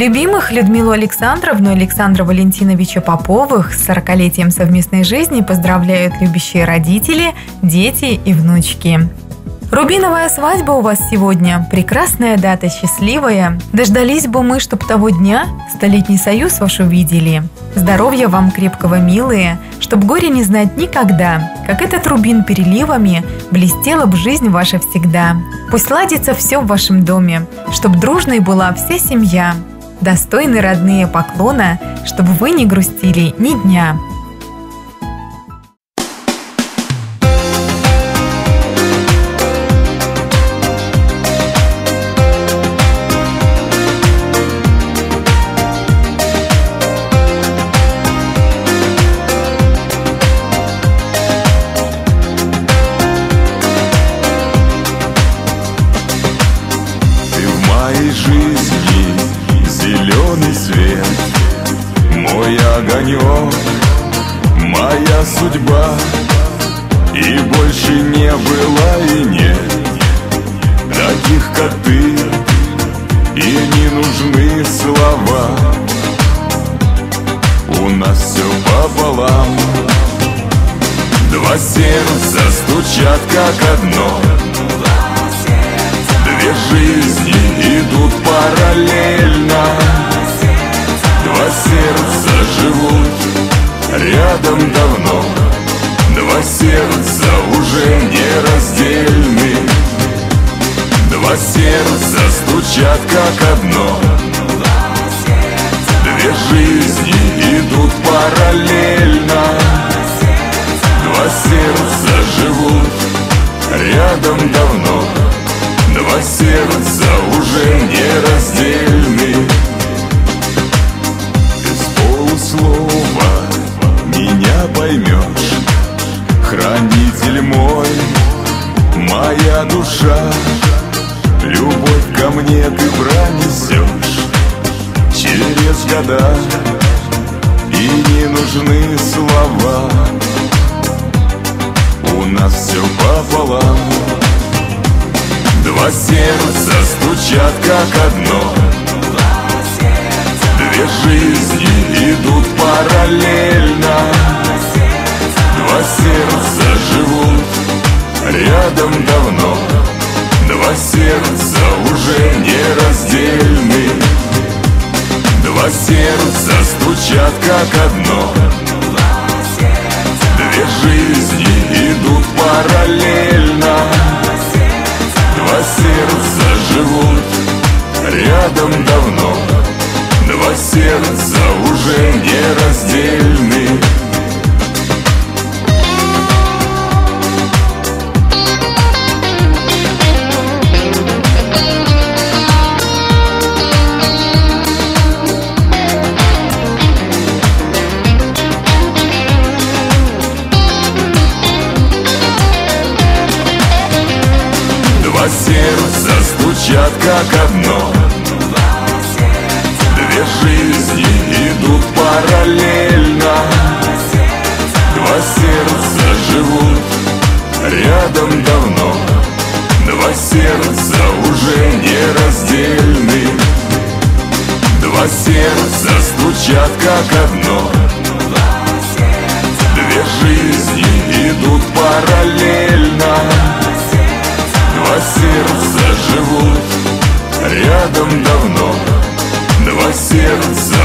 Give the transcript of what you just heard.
Любимых Людмилу Александровну и Александра Валентиновича Поповых с 40-летием совместной жизни поздравляют любящие родители, дети и внучки. Рубиновая свадьба у вас сегодня. Прекрасная дата, счастливая. Дождались бы мы, чтоб того дня столетний союз ваш увидели. Здоровья вам крепкого, милые, чтоб горе не знать никогда, как этот рубин переливами блестела б жизнь ваша всегда. Пусть ладится все в вашем доме, чтоб дружной была вся семья. Достойны родные поклона, чтобы вы не грустили ни дня. Огонек Моя судьба И больше не было и нет. Таких, как ты И не нужны слова. У нас все пополам. Два сердца стучат как одно. Две жизни идут параллельно живут рядом давно. Два сердца уже не раздельны. Два сердца стучат как одно. Две жизни идут параллельно. Два сердца живут рядом давно. Два сердца уже не раздельны Хранитель мой, моя душа Любовь ко мне ты пронесешь Через года. И не нужны слова У нас все пополам. Два сердца стучат как одно. Две жизни идут параллельно сердца живут рядом давно Два сердца уже не раздельны Два сердца стучат как одно. Две жизни идут параллельно. Два сердца живут рядом давно. Два сердца уже не как одно. Две жизни идут параллельно. Два сердца живут рядом давно. Два сердца уже не раздельны. Два сердца стучат как одно Два